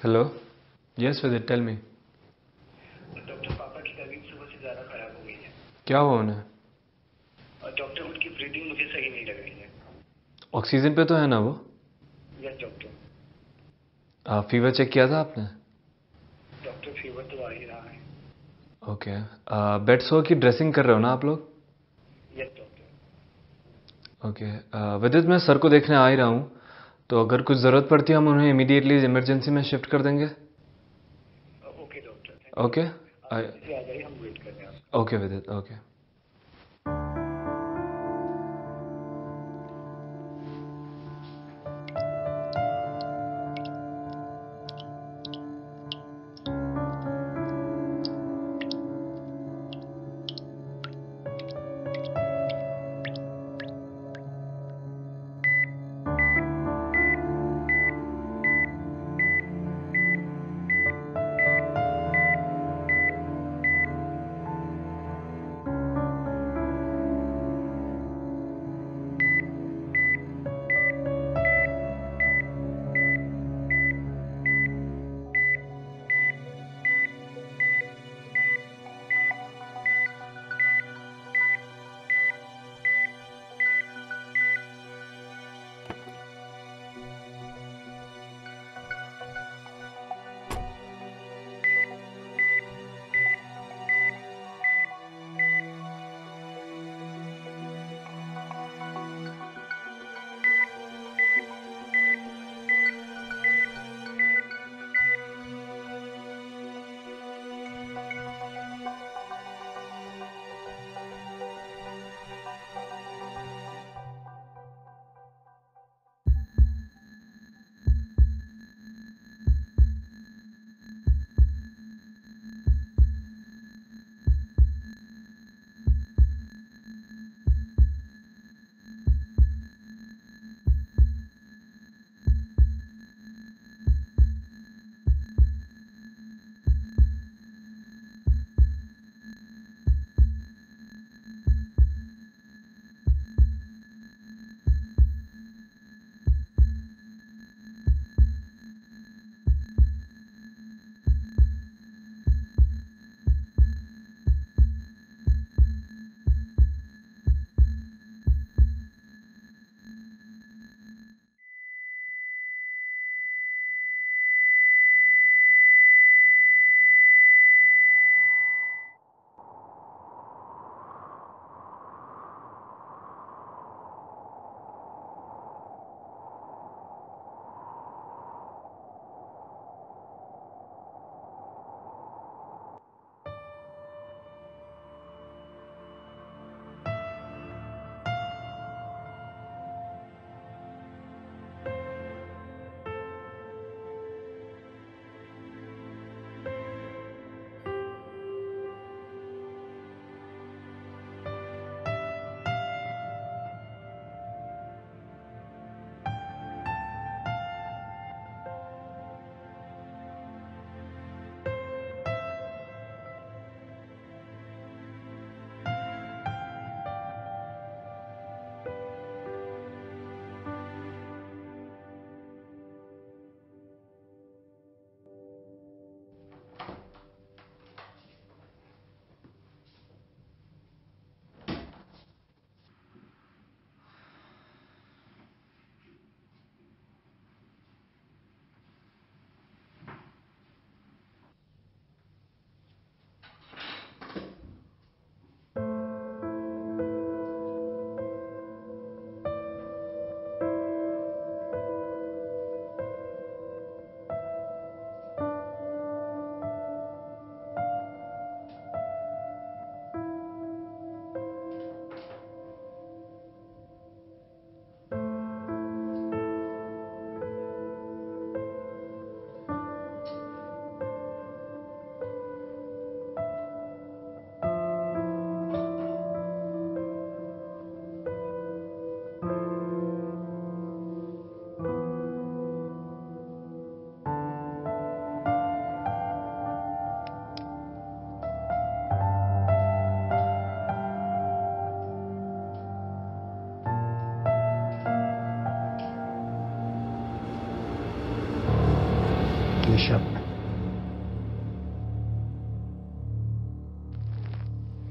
Hello yes Vidit tell me doctor पापा की तबीयत सुबह से ज़्यादा खराब हो गई है। क्या हुआ उन्हें? और डॉक्टर उनकी ब्रीदिंग मुझे सही नहीं लग रही है। ऑक्सीजन पे तो है ना वो? यस डॉक्टर फीवर चेक किया था आपने? डॉक्टर फीवर तो आ ही रहा है। ओके बेड सो की ड्रेसिंग कर रहे हो ना आप लोग? यस डॉक्टर ओके विदित मैं सर को देखने आ ही रहा हूँ। तो अगर कुछ ज़रूरत पड़ती है हम उन्हें इमीडिएटली इमरजेंसी में शिफ्ट कर देंगे। Okay doctor okay. Okay Vidit okay शब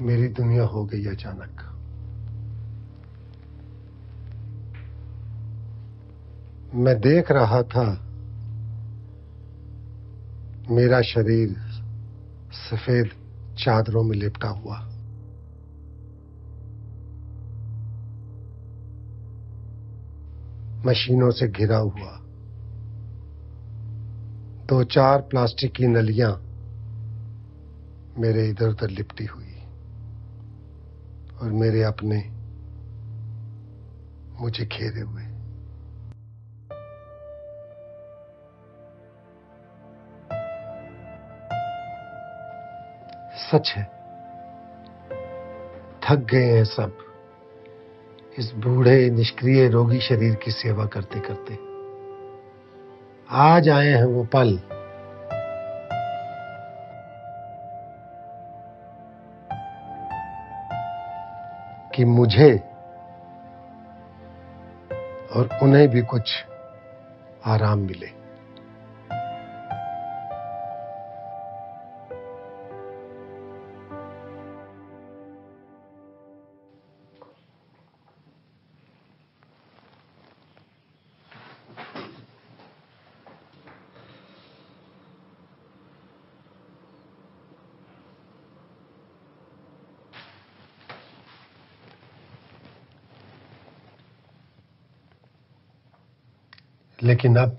मेरी दुनिया हो गई अचानक। मैं देख रहा था, मेरा शरीर सफ़ेद चादरों में लिपटा हुआ। मशीनों से घिरा हुआ। दो चार प्लास्टिक की नलियाँ मेरे इधर उधर लिपटी हुई और मेरे अपने मुझे घेरे हुए। सच है। थक गए हैं सब। इस बूढ़े, निष्क्रिय रोगी शरीर की सेवा करते करते आज आए हैं वो पल। कि मुझे और उन्हें भी कुछ आराम मिले। लेकिन अब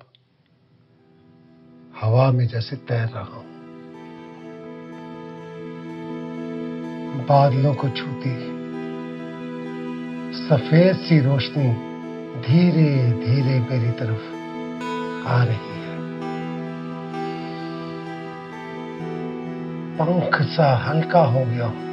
हवा में जैसे तैर रहा हूँ। बादलों को छूती सफ़ेद सी रोशनी धीरे धीरे मेरी तरफ़ आ रही है। पंख सा हल्का हो गया हूँ।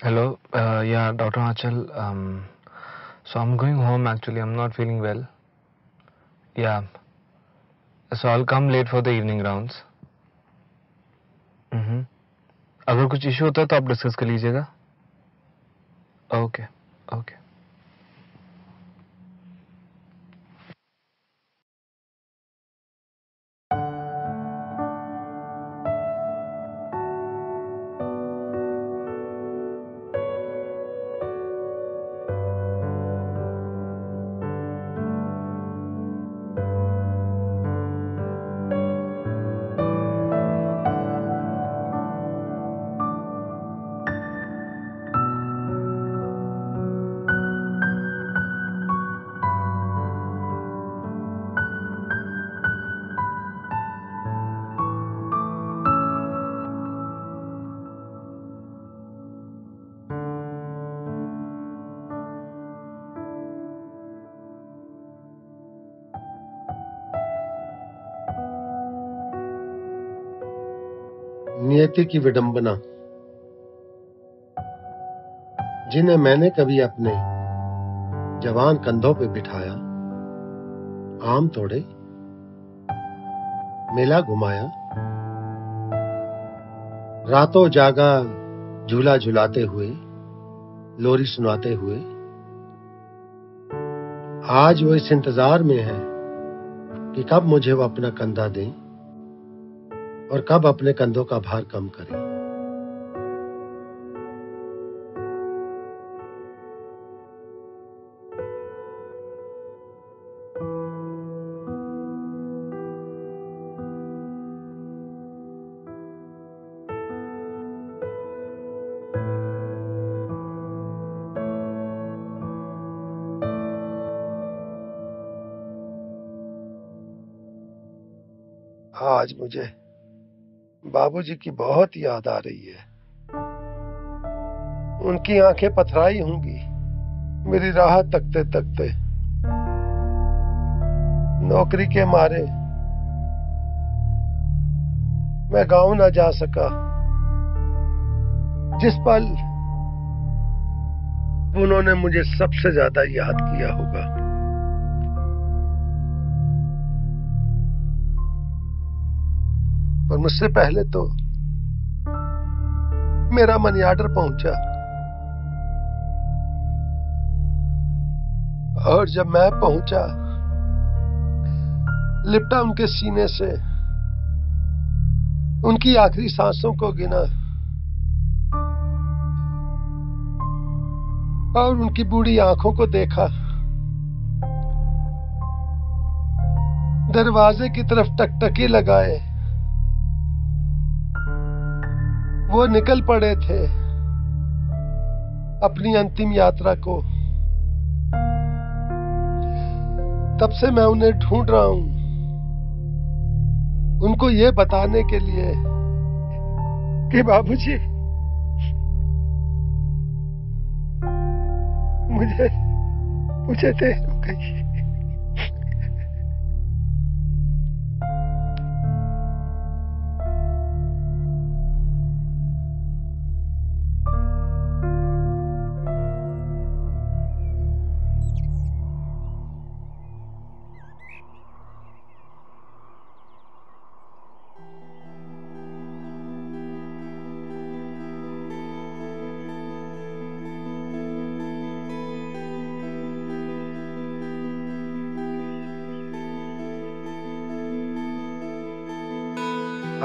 Hello, uh, yeah, Dr. Achal. Um, so I'm going home actually. I'm not feeling well. Yeah. So I'll come late for the evening rounds. Mm-hmm. अगर कुछ इशू होता है तो आप डिस्कस कर लीजिएगा ओके ओके नियति की विडंबना। जिन्हें मैंने कभी अपने जवान कंधों पे बिठाया, आम तोड़े, मेला घुमाया, रातों जागा झूला झुलाते हुए, लोरी सुनाते हुए, आज वो इस इंतज़ार में है कि कब मुझे वो अपना कंधा दें। और कब अपने कंधों का भार कम करें। आज मुझे बाबूजी की बहुत याद आ रही है। उनकी आँखें पथराई होंगी। मेरी राह तकते तकते नौकरी के मारे। मैं गाँव ना जा सका। जिस पल उन्होंने मुझे सबसे ज़्यादा याद किया होगा। पर मुझसे पहले तो मेरा मनी ऑर्डर पहुँचा। और जब मैं पहुँचा, लिपटा उनके सीने से, उनकी आखिरी सांसों को गिना और उनकी बूढ़ी आँखों को देखा। दरवाजे की तरफ़ टकटकी लगाए। वो निकल पड़े थे अपनी अंतिम यात्रा को। तब से मैं उन्हें ढूंढ रहा हूँ। उनको ये बताने के लिए कि बाबूजी, मुझे मुझे देर हो गई।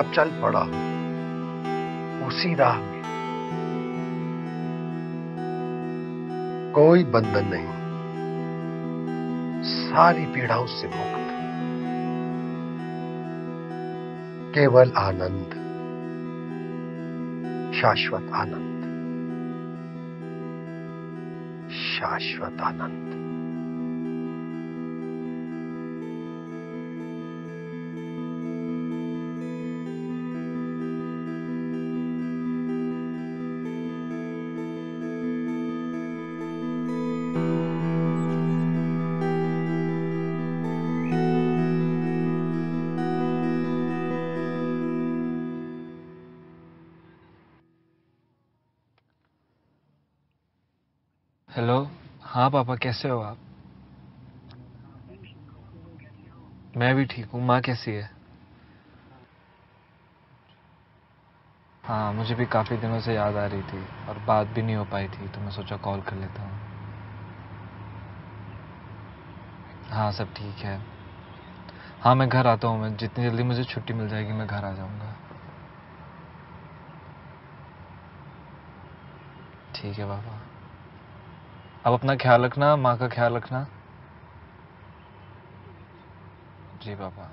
अब चल पड़ा। उसी राह में। कोई बंधन नहीं। सारी पीड़ाओं से मुक्त। केवल आनंद। शाश्वत आनंद। शाश्वत आनंद। हेलो हाँ पापा, कैसे हो आप? मैं भी ठीक हूँ। माँ कैसी है? हाँ मुझे भी काफ़ी दिनों से याद आ रही थी और बात भी नहीं हो पाई थी तो मैं सोचा कॉल कर लेता हूँ। हाँ सब ठीक है। हाँ मैं घर आता हूँ। मैं जितनी जल्दी मुझे छुट्टी मिल जाएगी, मैं घर आ जाऊँगा। ठीक है, पापा। अब अपना ख्याल रखना माँ का ख्याल रखना। जी पापा